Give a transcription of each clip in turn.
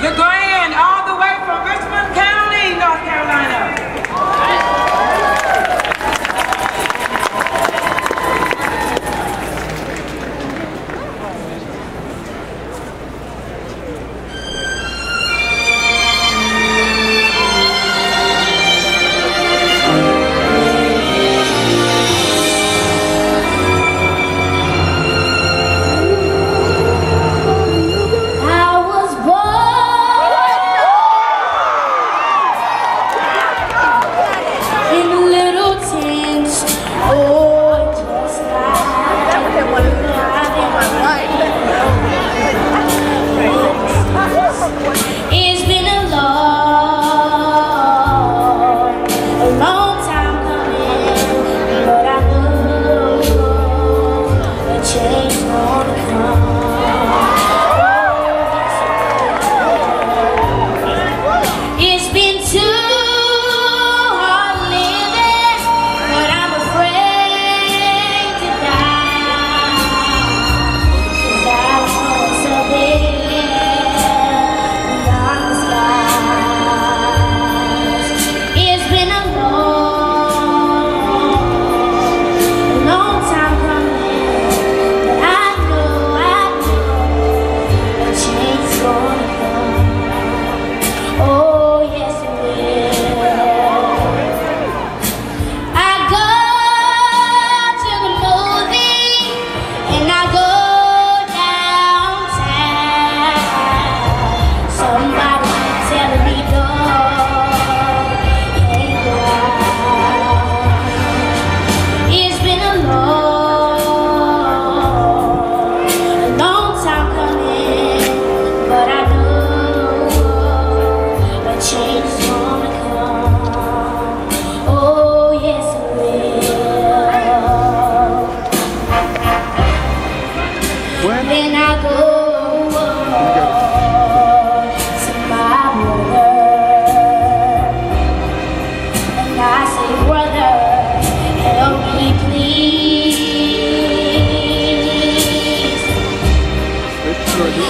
哥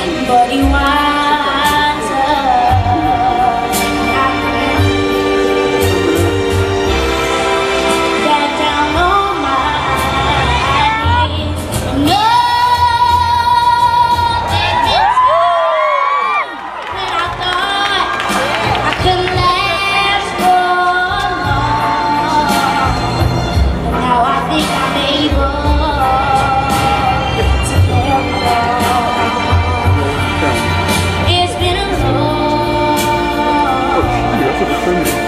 anybody why criminal.